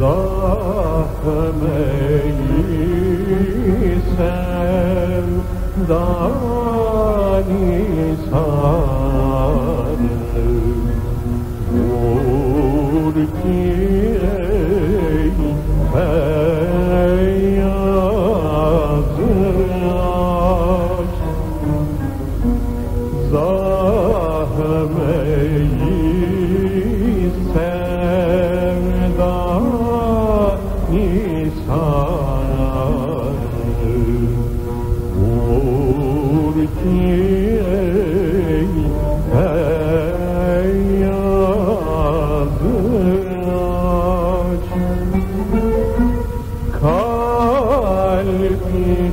Zahmeyi sevdani sardı Vur ki ey beyaz aşk Zahmeyi kalbi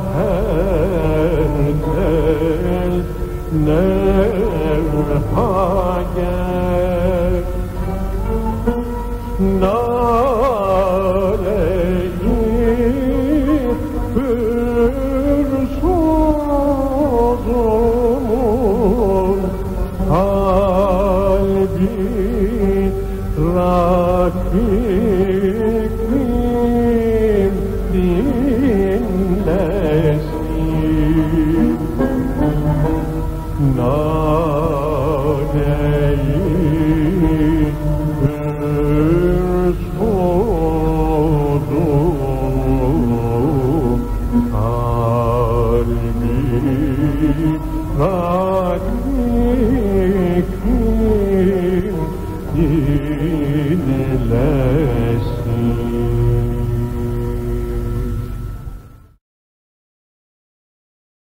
herkes never again. No.